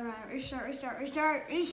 Restart, restart, restart, restart.